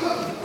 Ха!